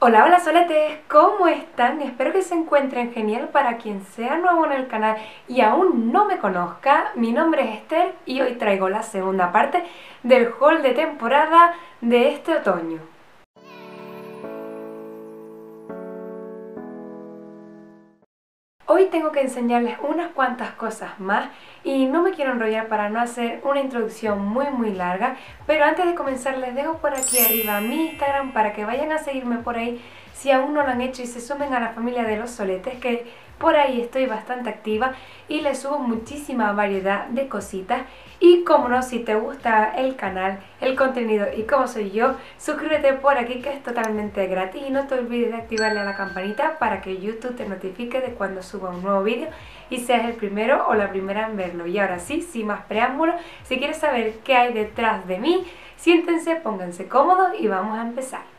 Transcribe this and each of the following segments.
Hola, hola soletes, ¿cómo están? Espero que se encuentren genial para quien sea nuevo en el canal y aún no me conozca. Mi nombre es Esther y hoy traigo la segunda parte del haul de temporada de este otoño. Hoy tengo que enseñarles unas cuantas cosas más y no me quiero enrollar para no hacer una introducción muy muy larga, pero antes de comenzar les dejo por aquí arriba mi Instagram para que vayan a seguirme por ahí si aún no lo han hecho y se sumen a la familia de los soletes que por ahí estoy bastante activa y les subo muchísima variedad de cositas. Y como no, si te gusta el canal, el contenido y como soy yo, suscríbete por aquí que es totalmente gratis y no te olvides de activarle a la campanita para que YouTube te notifique de cuando suba un nuevo vídeo y seas el primero o la primera en verlo. Y ahora sí, sin más preámbulos, si quieres saber qué hay detrás de mí, siéntense, pónganse cómodos y vamos a empezar.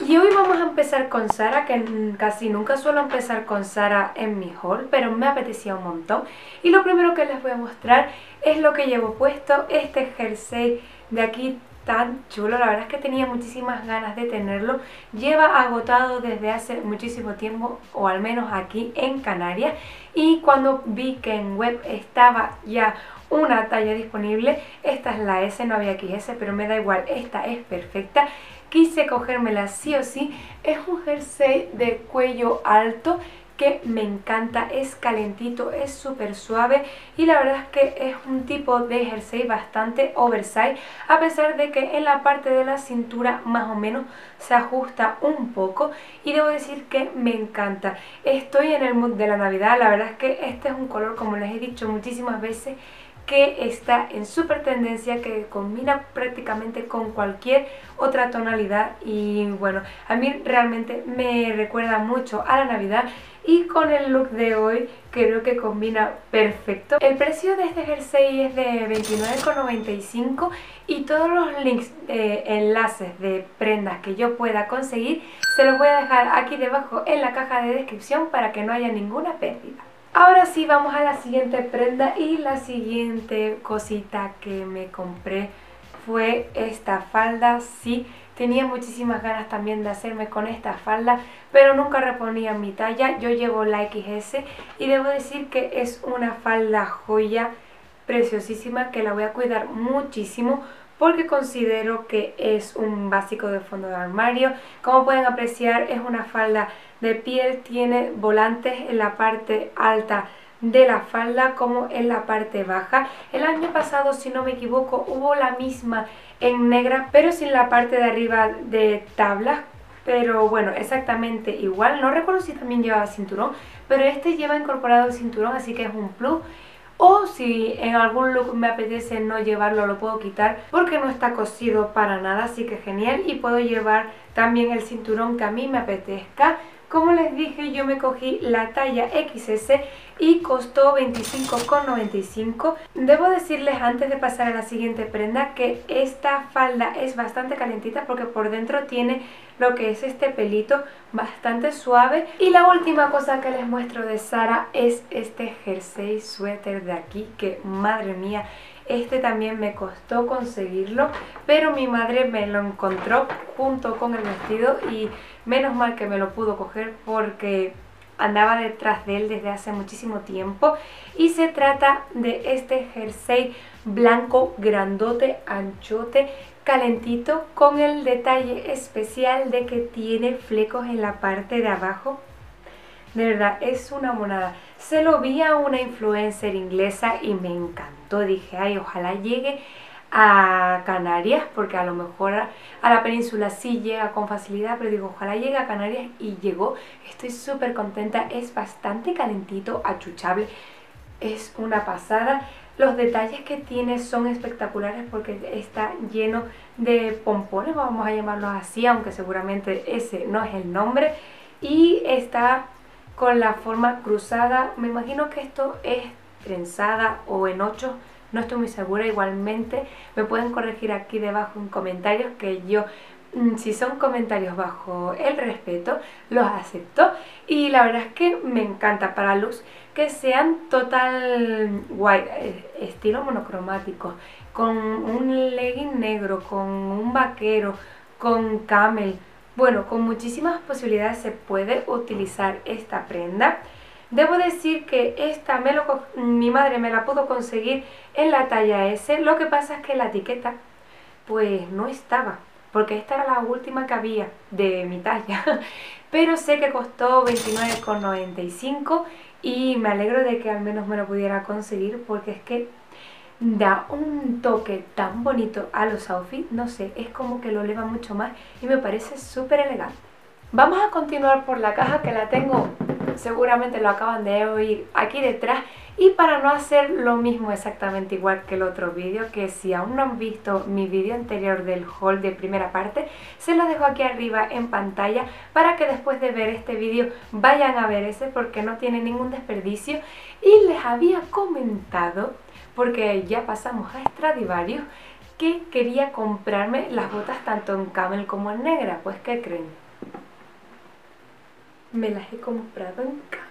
Y hoy vamos a empezar con Sara, que casi nunca suelo empezar con Sara en mi haul, pero me apetecía un montón. Y lo primero que les voy a mostrar es lo que llevo puesto, este jersey de aquí tan chulo, la verdad es que tenía muchísimas ganas de tenerlo, lleva agotado desde hace muchísimo tiempo, o al menos aquí en Canarias, y cuando vi que en web estaba ya una talla disponible, esta es la S, no había XS, pero me da igual, esta es perfecta, quise cogérmela sí o sí. Es un jersey de cuello alto que me encanta, es calentito, es súper suave y la verdad es que es un tipo de jersey bastante oversize a pesar de que en la parte de la cintura más o menos se ajusta un poco y debo decir que me encanta. Estoy en el mood de la navidad, la verdad es que este es un color como les he dicho muchísimas veces que está en súper tendencia, que combina prácticamente con cualquier otra tonalidad y bueno, a mí realmente me recuerda mucho a la Navidad y con el look de hoy creo que combina perfecto. El precio de este jersey es de 29,95 y todos los links, eh, enlaces de prendas que yo pueda conseguir se los voy a dejar aquí debajo en la caja de descripción para que no haya ninguna pérdida. Ahora sí, vamos a la siguiente prenda y la siguiente cosita que me compré fue esta falda. Sí, tenía muchísimas ganas también de hacerme con esta falda, pero nunca reponía mi talla. Yo llevo la XS y debo decir que es una falda joya preciosísima que la voy a cuidar muchísimo porque considero que es un básico de fondo de armario. Como pueden apreciar es una falda de piel, tiene volantes en la parte alta de la falda como en la parte baja. El año pasado, si no me equivoco, hubo la misma en negra, pero sin la parte de arriba de tablas. Pero bueno, exactamente igual. No recuerdo si también llevaba cinturón, pero este lleva incorporado el cinturón, así que es un plus. O si en algún look me apetece no llevarlo, lo puedo quitar porque no está cosido para nada, así que genial. Y puedo llevar también el cinturón que a mí me apetezca. Como les dije, yo me cogí la talla XS y costó 25,95. Debo decirles antes de pasar a la siguiente prenda que esta falda es bastante calentita porque por dentro tiene lo que es este pelito bastante suave. Y la última cosa que les muestro de Sara es este jersey suéter de aquí que madre mía este también me costó conseguirlo, pero mi madre me lo encontró junto con el vestido y menos mal que me lo pudo coger porque andaba detrás de él desde hace muchísimo tiempo y se trata de este jersey blanco grandote, anchote, calentito con el detalle especial de que tiene flecos en la parte de abajo de verdad, es una monada. Se lo vi a una influencer inglesa y me encantó. Dije, ay, ojalá llegue a Canarias, porque a lo mejor a, la península sí llega con facilidad, pero digo, ojalá llegue a Canarias y llegó. Estoy súper contenta, es bastante calentito, achuchable, es una pasada. Los detalles que tiene son espectaculares porque está lleno de pompones, vamos a llamarlos así, aunque seguramente ese no es el nombre. Y está con la forma cruzada. Me imagino que esto es trenzada o en ocho, no estoy muy segura. Igualmente me pueden corregir aquí debajo en comentarios que yo mm, si son comentarios bajo el respeto, los acepto. Y la verdad es que me encanta para luz que sean total white, eh, estilo monocromático, con un legging negro, con un vaquero, con camel, Bueno, con muchísimas posibilidades se puede utilizar esta prenda. Debo decir que esta me lo, mi madre me la pudo conseguir en la talla S, lo que pasa es que la etiqueta pues no estaba, porque esta era la última que había de mi talla, pero sé que costó 29,95 y me alegro de que al menos me lo pudiera conseguir porque es que da un toque tan bonito a los outfits, no sé, es como que lo eleva mucho más y me parece súper elegante. Vamos a continuar por la caja que la tengo, seguramente lo acaban de oír aquí detrás y para no hacer lo mismo exactamente igual que el otro vídeo, que si aún no han visto mi vídeo anterior del haul de primera parte, se lo dejo aquí arriba en pantalla para que después de ver este vídeo vayan a ver ese porque no tiene ningún desperdicio. Y les había comentado, porque ya pasamos a Stradivarius, que quería comprarme las botas tanto en camel como en negra. Pues ¿qué creen? Me las he comprado en Camel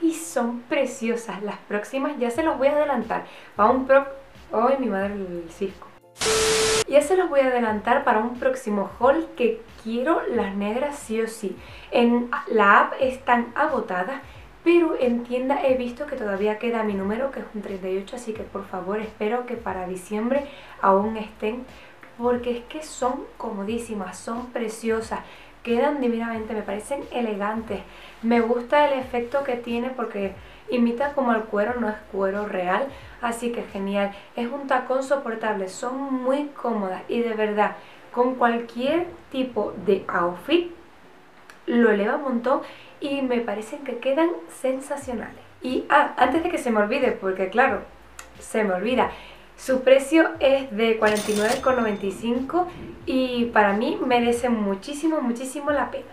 y son preciosas. Las próximas ya se los voy a adelantar para un pro... ¡Ay, mi madre el cisco! Ya se los voy a adelantar para un próximo haul que quiero las negras sí o sí. En la app están agotadas, pero en tienda he visto que todavía queda mi número, que es un 38, así que por favor espero que para diciembre aún estén, porque es que son comodísimas, son preciosas quedan divinamente, me parecen elegantes. Me gusta el efecto que tiene porque imita como el cuero, no es cuero real, así que genial. Es un tacón soportable, son muy cómodas y de verdad, con cualquier tipo de outfit lo eleva un montón y me parecen que quedan sensacionales. Y ah, antes de que se me olvide, porque claro, se me olvida, su precio es de 49,95 y para mí merece muchísimo, muchísimo la pena.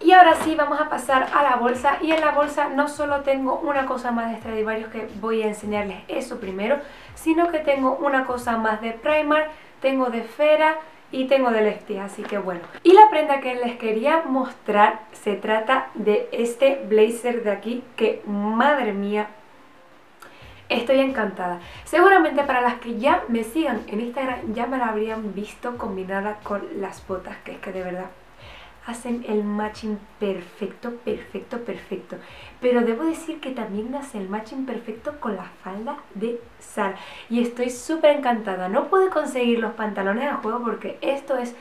Y ahora sí vamos a pasar a la bolsa y en la bolsa no solo tengo una cosa más de Stradivarius que voy a enseñarles eso primero, sino que tengo una cosa más de Primark, tengo de Fera y tengo de Lefty, así que bueno. Y la prenda que les quería mostrar se trata de este blazer de aquí que madre mía Estoy encantada. Seguramente para las que ya me sigan en Instagram ya me la habrían visto combinada con las botas, que es que de verdad hacen el matching perfecto, perfecto, perfecto. Pero debo decir que también hace el matching perfecto con la falda de Sara. Y estoy súper encantada. No pude conseguir los pantalones a juego porque esto es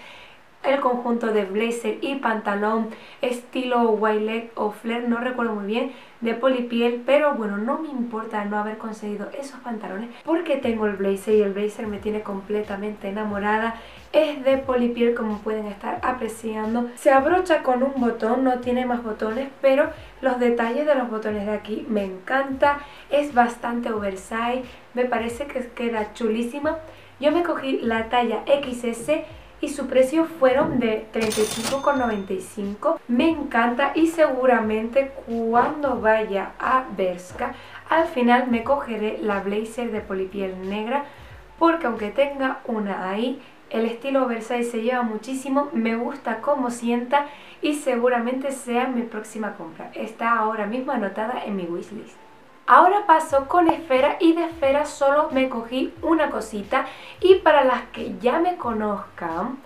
el conjunto de blazer y pantalón estilo white o flare, no recuerdo muy bien, de polipiel, pero bueno, no me importa no haber conseguido esos pantalones porque tengo el blazer y el blazer me tiene completamente enamorada. Es de polipiel como pueden estar apreciando. Se abrocha con un botón, no tiene más botones, pero los detalles de los botones de aquí me encanta. Es bastante oversize, me parece que queda chulísima. Yo me cogí la talla XS y su precio fueron de 35,95. Me encanta y seguramente cuando vaya a Berska al final me cogeré la blazer de polipiel negra porque aunque tenga una ahí, el estilo oversize se lleva muchísimo, me gusta cómo sienta y seguramente sea mi próxima compra. Está ahora mismo anotada en mi wishlist. Ahora paso con esfera y de esfera solo me cogí una cosita y para las que ya me conozcan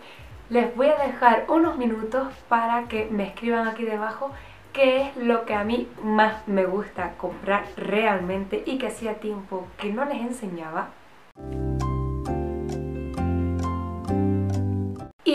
les voy a dejar unos minutos para que me escriban aquí debajo qué es lo que a mí más me gusta comprar realmente y que hacía tiempo que no les enseñaba.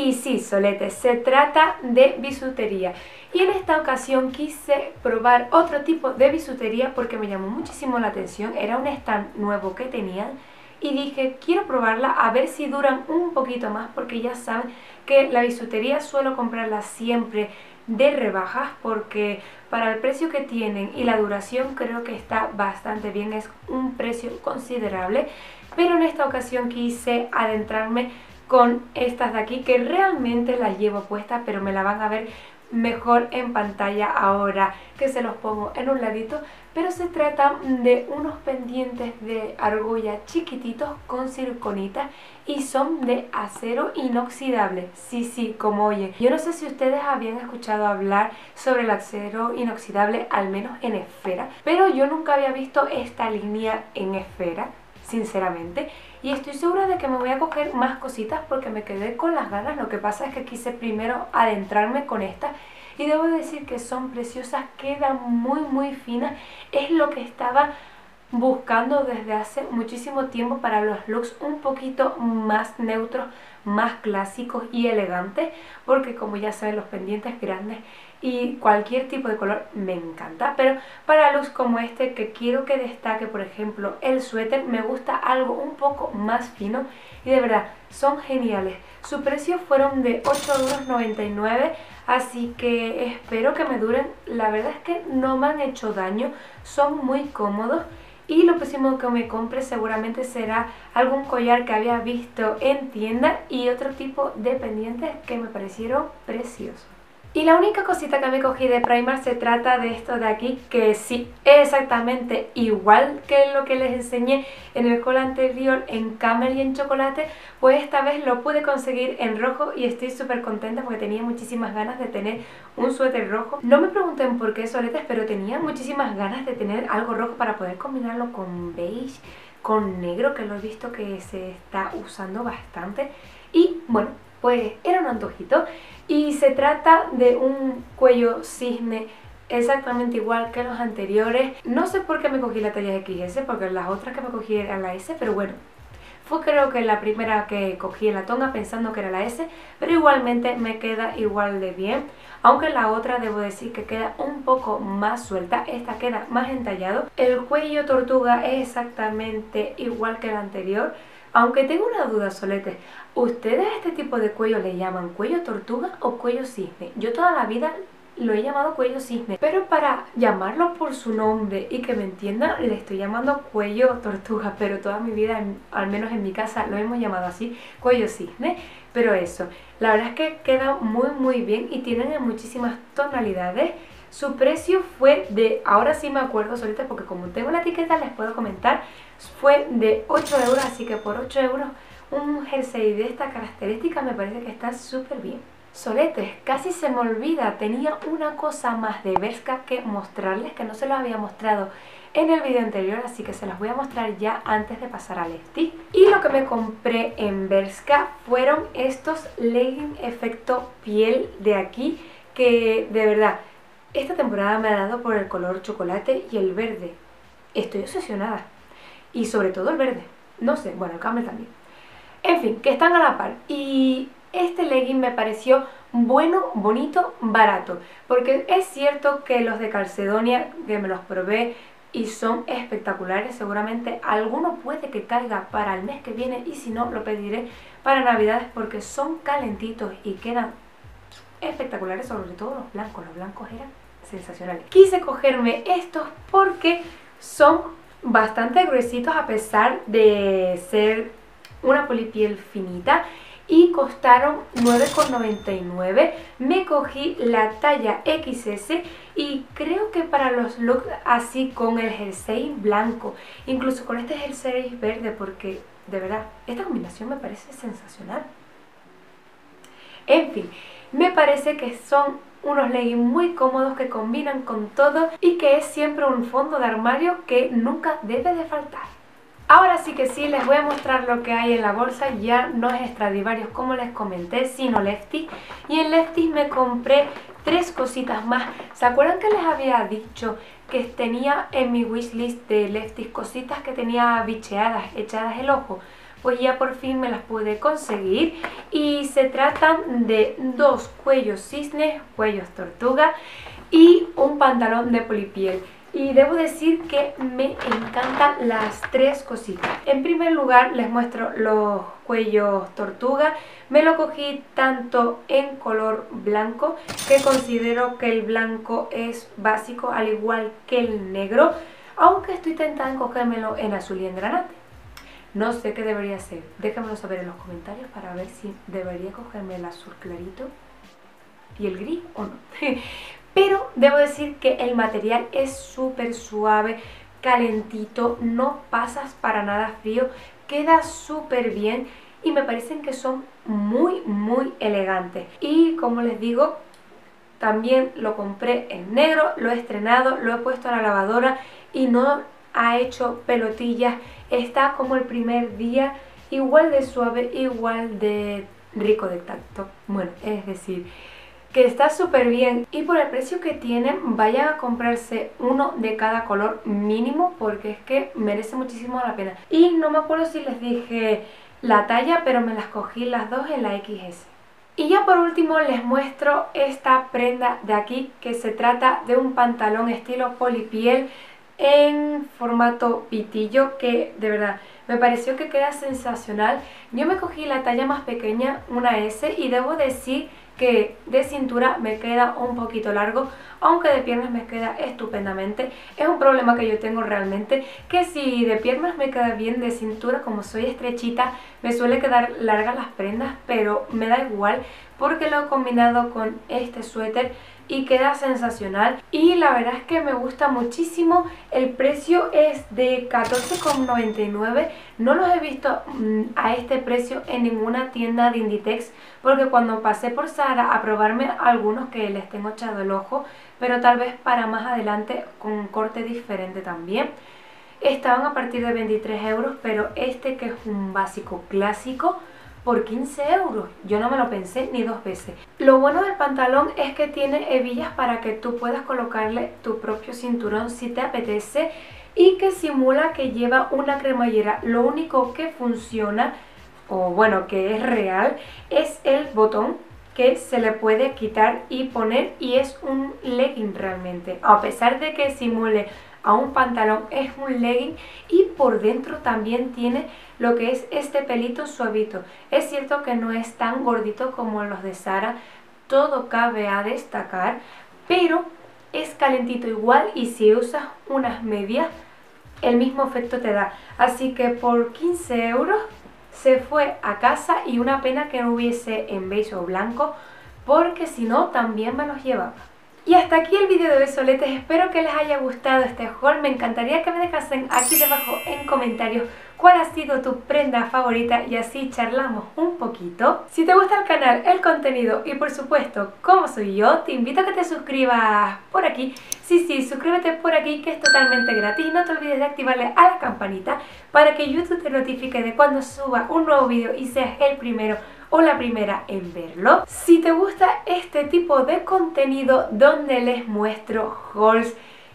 Y sí, Solete, se trata de bisutería. Y en esta ocasión quise probar otro tipo de bisutería porque me llamó muchísimo la atención. Era un stand nuevo que tenían y dije, quiero probarla a ver si duran un poquito más porque ya saben que la bisutería suelo comprarla siempre de rebajas porque para el precio que tienen y la duración creo que está bastante bien, es un precio considerable. Pero en esta ocasión quise adentrarme con estas de aquí que realmente las llevo puestas pero me la van a ver mejor en pantalla ahora que se los pongo en un ladito. Pero se trata de unos pendientes de argolla chiquititos con circonita y son de acero inoxidable. Sí, sí, como oye. Yo no sé si ustedes habían escuchado hablar sobre el acero inoxidable al menos en esfera pero yo nunca había visto esta línea en esfera sinceramente y estoy segura de que me voy a coger más cositas porque me quedé con las ganas. Lo que pasa es que quise primero adentrarme con esta y debo decir que son preciosas, quedan muy muy finas. Es lo que estaba buscando desde hace muchísimo tiempo para los looks un poquito más neutros, más clásicos y elegantes, porque como ya saben los pendientes grandes y cualquier tipo de color me encanta, pero para looks como este que quiero que destaque, por ejemplo, el suéter, me gusta algo un poco más fino y de verdad son geniales. Su precio fueron de 8,99€, así que espero que me duren. La verdad es que no me han hecho daño, son muy cómodos y lo próximo que me compre seguramente será algún collar que había visto en tienda y otro tipo de pendientes que me parecieron preciosos. Y la única cosita que me cogí de Primark se trata de esto de aquí, que sí, exactamente igual que lo que les enseñé en el col anterior en camel y en chocolate, pues esta vez lo pude conseguir en rojo y estoy súper contenta porque tenía muchísimas ganas de tener un suéter rojo. No me pregunten por qué soletes, pero tenía muchísimas ganas de tener algo rojo para poder combinarlo con beige, con negro, que lo he visto que se está usando bastante. Y bueno, pues era un antojito y se trata de un cuello cisne exactamente igual que los anteriores. No sé por qué me cogí la talla XS, porque las otras que me cogí eran la S, pero bueno, fue creo que la primera que cogí en la tonga pensando que era la S, pero igualmente me queda igual de bien. Aunque la otra debo decir que queda un poco más suelta, esta queda más entallado. El cuello tortuga es exactamente igual que el anterior. Aunque tengo una duda, Solete, ¿ustedes a este tipo de cuello le llaman cuello tortuga o cuello cisne? Yo toda la vida lo he llamado cuello cisne, pero para llamarlo por su nombre y que me entiendan, le estoy llamando cuello tortuga, pero toda mi vida, al menos en mi casa, lo hemos llamado así, cuello cisne, pero eso, la verdad es que queda muy muy bien y tienen muchísimas tonalidades, su precio fue de, ahora sí me acuerdo solita porque como tengo la etiqueta les puedo comentar, fue de 8 euros, así que por 8 euros un jersey de esta característica me parece que está súper bien. Soletes, casi se me olvida, tenía una cosa más de Berska que mostrarles que no se lo había mostrado en el vídeo anterior, así que se las voy a mostrar ya antes de pasar al Lefty. Y lo que me compré en Berska fueron estos leggings efecto piel de aquí, que de verdad esta temporada me ha dado por el color chocolate y el verde. Estoy obsesionada. Y sobre todo el verde. No sé, bueno, el camel también. En fin, que están a la par. Y este legging me pareció bueno, bonito, barato. Porque es cierto que los de Calcedonia, que me los probé y son espectaculares, seguramente alguno puede que caiga para el mes que viene y si no lo pediré para navidades porque son calentitos y quedan espectaculares, sobre todo los blancos. Los blancos eran sensacional. Quise cogerme estos porque son bastante gruesitos a pesar de ser una polipiel finita y costaron 9,99 me cogí la talla XS y creo que para los looks así con el jersey blanco incluso con este jersey verde porque de verdad esta combinación me parece sensacional en fin me parece que son unos leggings muy cómodos que combinan con todo y que es siempre un fondo de armario que nunca debe de faltar. Ahora sí que sí, les voy a mostrar lo que hay en la bolsa, ya no es Stradivarius como les comenté, sino Lefty. Y en Lefty me compré tres cositas más. ¿Se acuerdan que les había dicho que tenía en mi wishlist de Lefty cositas que tenía bicheadas, echadas el ojo? Pues ya por fin me las pude conseguir y se tratan de dos cuellos cisnes, cuellos tortuga y un pantalón de polipiel y debo decir que me encantan las tres cositas. En primer lugar les muestro los cuellos tortuga. Me lo cogí tanto en color blanco, que considero que el blanco es básico al igual que el negro, aunque estoy tentada en cogérmelo en azul y en granate. No sé qué debería hacer. Déjamelo saber en los comentarios para ver si debería cogerme el azul clarito y el gris o no. Pero debo decir que el material es súper suave, calentito, no pasas para nada frío, queda súper bien y me parecen que son muy muy elegantes. Y como les digo, también lo compré en negro, lo he estrenado, lo he puesto a la lavadora y no ha hecho pelotillas, está como el primer día igual de suave, igual de rico de tacto. Bueno, es decir, que está súper bien y por el precio que tienen vayan a comprarse uno de cada color mínimo porque es que merece muchísimo la pena. Y no me acuerdo si les dije la talla, pero me las cogí las dos en la XS. Y ya por último les muestro esta prenda de aquí que se trata de un pantalón estilo polipiel en formato pitillo que de verdad me pareció que queda sensacional. Yo me cogí la talla más pequeña, una S, y debo decir que de cintura me queda un poquito largo, aunque de piernas me queda estupendamente. Es un problema que yo tengo realmente, que si de piernas me queda bien, de cintura como soy estrechita, me suele quedar largas las prendas, pero me da igual porque lo he combinado con este suéter y queda sensacional. Y la verdad es que me gusta muchísimo. El precio es de 14,99 no los he visto mm, a este precio en ninguna tienda de Inditex porque cuando pasé por Sara a probarme algunos que les tengo echado el ojo pero tal vez para más adelante con un corte diferente también estaban a partir de 23 euros pero este que es un básico clásico por 15 euros. Yo no me lo pensé ni dos veces. Lo bueno del pantalón es que tiene hebillas para que tú puedas colocarle tu propio cinturón si te apetece y que simula que lleva una cremallera. Lo único que funciona, o bueno, que es real, es el botón que se le puede quitar y poner y es un legging realmente. A pesar de que simule a un pantalón es un legging y por dentro también tiene lo que es este pelito suavito. Es cierto que no es tan gordito como los de Sara, todo cabe a destacar, pero es calentito igual y si usas unas medias el mismo efecto te da. Así que por 15 euros se fue a casa y una pena que no hubiese en beige o blanco porque si no también me los llevaba. Y hasta aquí el vídeo de hoy soletes, espero que les haya gustado este haul, me encantaría que me dejasen aquí debajo en comentarios cuál ha sido tu prenda favorita y así charlamos un poquito. Si te gusta el canal, el contenido y por supuesto como soy yo, te invito a que te suscribas por aquí. Sí, sí, suscríbete por aquí que es totalmente gratis no te olvides de activarle a la campanita para que YouTube te notifique de cuando suba un nuevo vídeo y seas el primero o la primera en verlo. Si te gusta este tipo de contenido donde les muestro hauls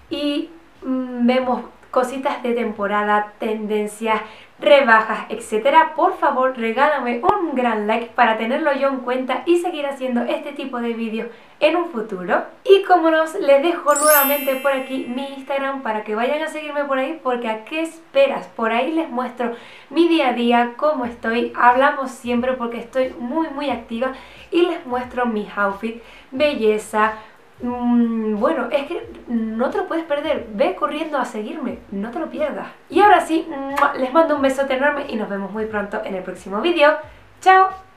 y mm, vemos cositas de temporada, tendencias, rebajas, etcétera, por favor regálame un gran like para tenerlo yo en cuenta y seguir haciendo este tipo de vídeos en un futuro. Y como nos les dejo nuevamente por aquí mi Instagram para que vayan a seguirme por ahí porque a qué esperas, por ahí les muestro mi día a día, cómo estoy, hablamos siempre porque estoy muy muy activa y les muestro mis outfits, belleza, Mm, bueno, es que no te lo puedes perder. Ve corriendo a seguirme, no te lo pierdas. Y ahora sí, les mando un besote enorme y nos vemos muy pronto en el próximo vídeo. ¡Chao!